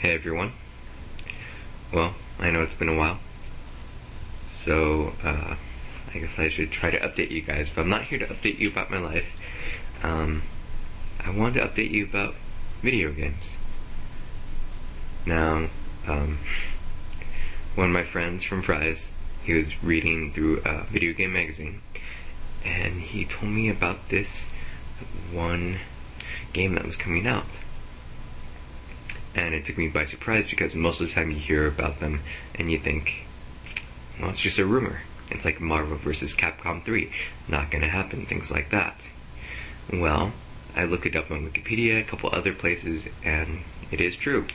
Hey everyone. Well, I know it's been a while, so uh, I guess I should try to update you guys. But I'm not here to update you about my life. Um, I wanted to update you about video games. Now, um, one of my friends from Fry's, he was reading through a video game magazine, and he told me about this one game that was coming out and it took me by surprise because most of the time you hear about them and you think, well, it's just a rumor. It's like Marvel vs. Capcom 3, not gonna happen, things like that. Well, I looked it up on Wikipedia, a couple other places, and it is true.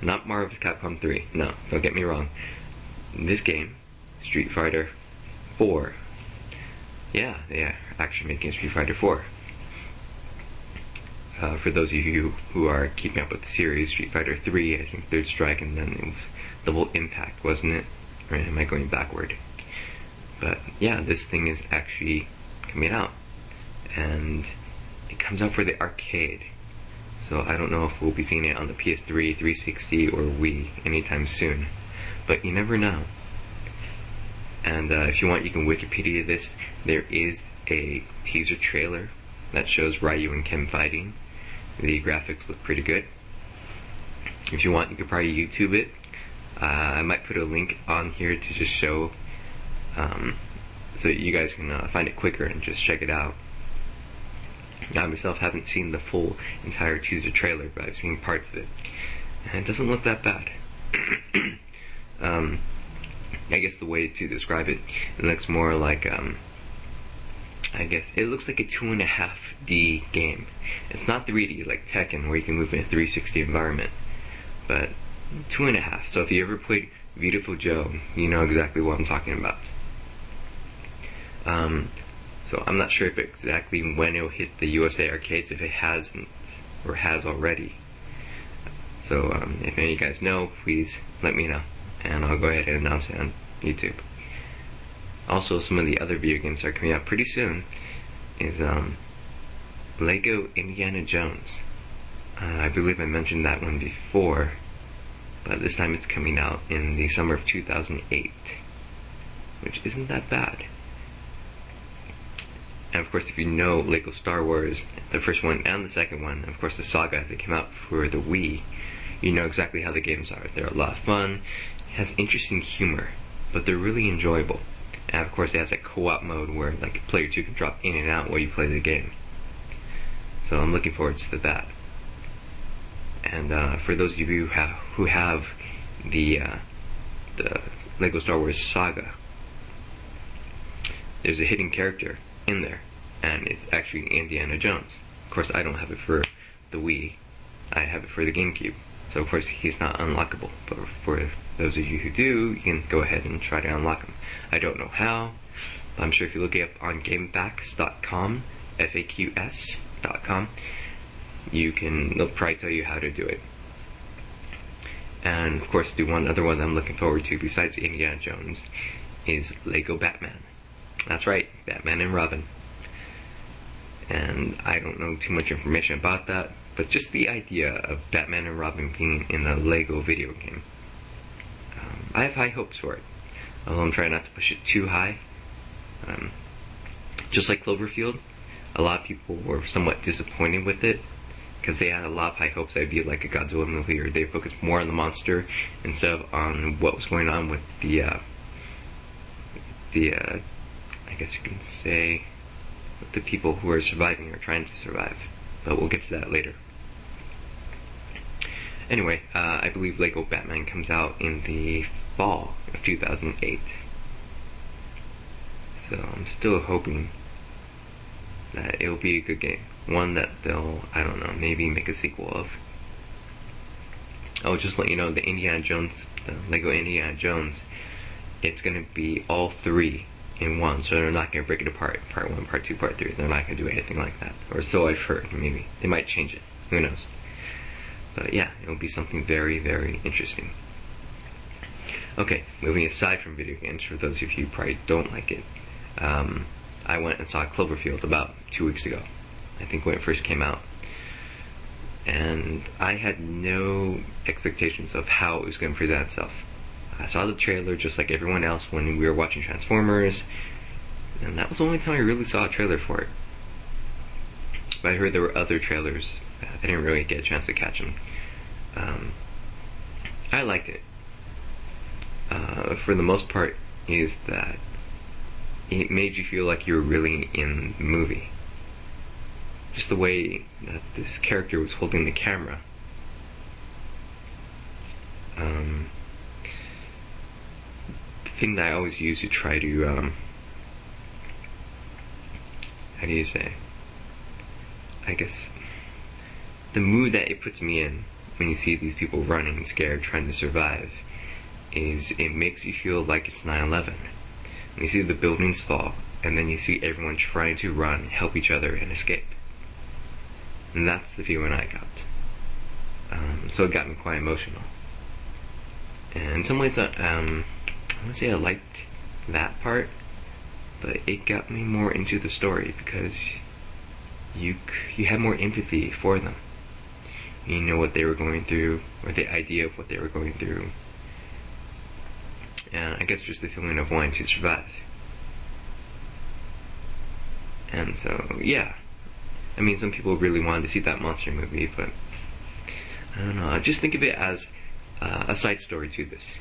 Not Marvel vs. Capcom 3, no, don't get me wrong. This game, Street Fighter 4, yeah, they are actually making Street Fighter 4. Uh, for those of you who are keeping up with the series, Street Fighter 3, I think Third Strike, and then it was Double Impact, wasn't it? Or am I going backward? But yeah, this thing is actually coming out. And it comes out for the arcade. So I don't know if we'll be seeing it on the PS3, 360, or Wii anytime soon. But you never know. And uh, if you want, you can Wikipedia this. There is a teaser trailer that shows Ryu and Ken fighting. The graphics look pretty good. If you want, you could probably YouTube it. Uh, I might put a link on here to just show, um, so you guys can uh, find it quicker and just check it out. I myself haven't seen the full entire teaser trailer, but I've seen parts of it, and it doesn't look that bad. um, I guess the way to describe it, it looks more like um, I guess it looks like a two and a half D game. It's not 3D like Tekken where you can move in a 360 environment, but two and a half. So if you ever played Viewtiful Joe, you know exactly what I'm talking about. Um, so I'm not sure if exactly when it'll hit the USA arcades, if it hasn't or has already. So um, if any of you guys know, please let me know, and I'll go ahead and announce it on YouTube also some of the other video games that are coming out pretty soon is um, Lego Indiana Jones. Uh, I believe I mentioned that one before, but this time it's coming out in the summer of 2008, which isn't that bad. And of course, if you know Lego Star Wars, the first one and the second one, of course the saga that came out for the Wii, you know exactly how the games are. They're a lot of fun, it has interesting humor, but they're really enjoyable. And of course, it has a co-op mode where like player two can drop in and out while you play the game. So I'm looking forward to that. And uh, for those of you who have, who have the uh, the Lego Star Wars Saga, there's a hidden character in there, and it's actually Indiana Jones. Of course, I don't have it for the Wii. I have it for the GameCube. So of course he's not unlockable. But for those of you who do, you can go ahead and try to unlock him. I don't know how. But I'm sure if you look it up on GameFAQs.com, F-A-Q-S.com, you can, they'll probably tell you how to do it. And of course, the one other one I'm looking forward to besides Indiana Jones is Lego Batman. That's right, Batman and Robin. And I don't know too much information about that, but just the idea of Batman and Robin being in a Lego video game. Um, I have high hopes for it, although I'm trying not to push it too high. Um, just like Cloverfield, a lot of people were somewhat disappointed with it because they had a lot of high hopes that it'd be like a Godzilla movie, or they focused more on the monster instead of on what was going on with the uh, the uh, I guess you can say the people who are surviving or trying to survive. But we'll get to that later. Anyway, uh, I believe Lego Batman comes out in the fall of 2008. So I'm still hoping that it'll be a good game. One that they'll, I don't know, maybe make a sequel of. I'll just let you know the Indiana Jones, the Lego Indiana Jones, it's gonna be all three in one, so they're not gonna break it apart, part one, part two, part three. They're not gonna do anything like that. Or so I've heard, maybe. They might change it. Who knows? But yeah, it will be something very, very interesting. Okay, moving aside from video games, for those of you who probably don't like it, um, I went and saw Cloverfield about two weeks ago. I think when it first came out. and I had no expectations of how it was going to present itself. I saw the trailer just like everyone else when we were watching Transformers, and that was the only time I really saw a trailer for it. But I heard there were other trailers. I didn't really get a chance to catch him. Um, I liked it. Uh, for the most part, is that it made you feel like you were really in the movie. Just the way that this character was holding the camera. Um, the thing that I always use to try to, um, how do you say? I guess the mood that it puts me in when you see these people running scared trying to survive is it makes you feel like it's 9-11 you see the buildings fall and then you see everyone trying to run help each other and escape. And that's the feeling i got. Um, so it got me quite emotional. And in some ways uh, um, i would say i liked that part but it got me more into the story because you you had more empathy for them you know what they were going through, or the idea of what they were going through. And I guess just the feeling of wanting to survive. And so, yeah. I mean, some people really wanted to see that monster movie, but I don't know. Just think of it as uh, a side story to this.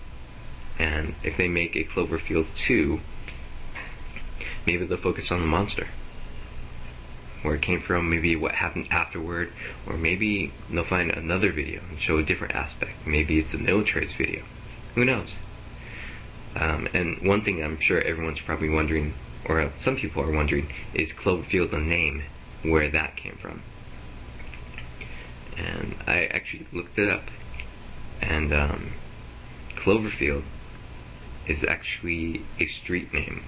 And if they make a Cloverfield 2, maybe they'll focus on the monster where it came from, maybe what happened afterward, or maybe they'll find another video and show a different aspect. Maybe it's the military's video. Who knows? Um, and one thing I'm sure everyone's probably wondering, or some people are wondering, is Cloverfield the name, where that came from. And I actually looked it up, and um, Cloverfield is actually a street name,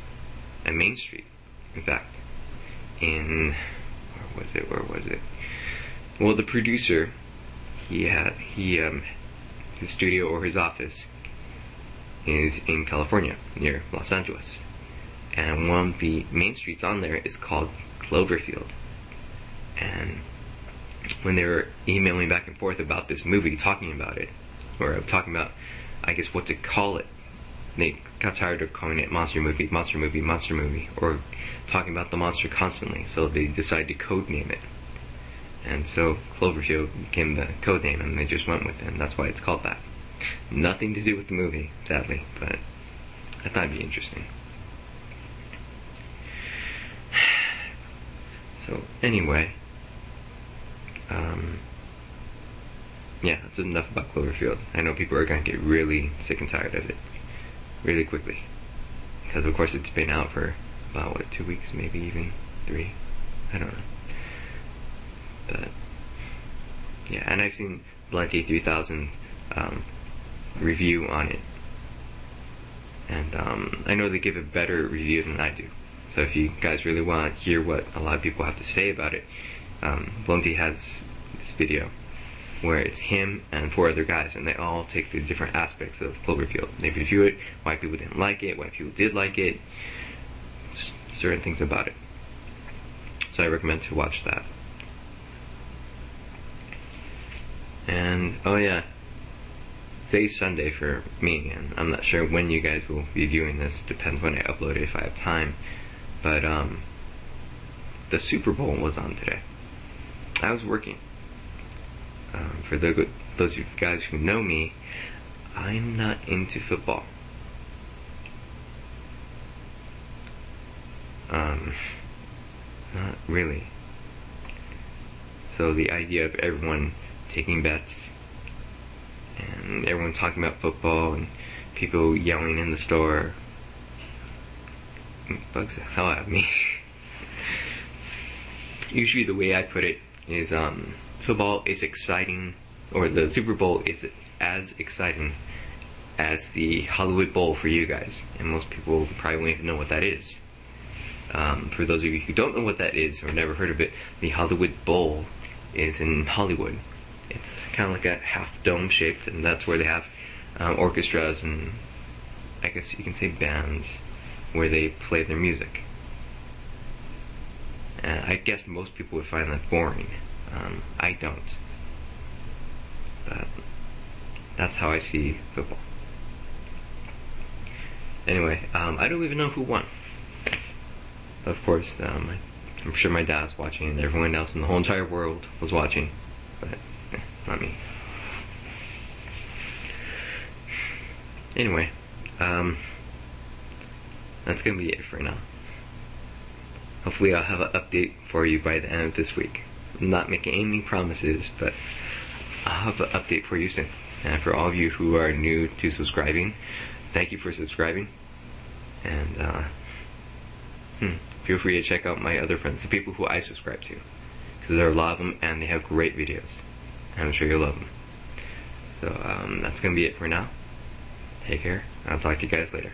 a main street, in fact, in was it? Where was it? Well, the producer, he had he um, his studio or his office is in California near Los Angeles, and one of the main streets on there is called Cloverfield. And when they were emailing back and forth about this movie, talking about it, or talking about, I guess, what to call it, they got tired of calling it monster movie, monster movie, monster movie, or talking about the monster constantly, so they decided to code name it. And so Cloverfield became the code name, and they just went with it, and that's why it's called that. Nothing to do with the movie, sadly, but I thought it'd be interesting. So, anyway, um, yeah, that's enough about Cloverfield. I know people are going to get really sick and tired of it really quickly. Because, of course, it's been out for about, what, two weeks, maybe even three? I don't know. But, yeah, and I've seen Blunty 3000's um, review on it. And um, I know they give a better review than I do. So if you guys really want to hear what a lot of people have to say about it, um, has this video where it's him and four other guys, and they all take the different aspects of Cloverfield. They review it, why people didn't like it, why people did like it, certain things about it. So I recommend to watch that. And oh yeah, today's Sunday for me, and I'm not sure when you guys will be viewing this. Depends when I upload it if I have time. But um, the Super Bowl was on today. I was working. Um, for the, those of you guys who know me, I'm not into football. Um, not really. So the idea of everyone taking bets and everyone talking about football and people yelling in the store bugs the hell out of me. Usually the way I put it is um, football is exciting, or the Super Bowl is as exciting as the Hollywood Bowl for you guys, and most people probably won't even know what that is. Um, for those of you who don't know what that is or never heard of it, the Hollywood Bowl is in Hollywood. It's kind of like a half dome shaped, and that's where they have um, orchestras and I guess you can say bands where they play their music. And I guess most people would find that boring. Um, I don't. But that's how I see football. Anyway, um, I don't even know who won. Of course, um, I'm sure my dad's watching, and everyone else in the whole entire world was watching, but eh, not me. Anyway, um, that's gonna be it for now. Hopefully, I'll have an update for you by the end of this week. I'm not making any promises, but I'll have an update for you soon. And for all of you who are new to subscribing, thank you for subscribing. And uh, hmm, feel free to check out my other friends, the people who I subscribe to. Because there are a lot of them and they have great videos. I'm sure you'll love them. So um, that's going to be it for now. Take care. I'll talk to you guys later.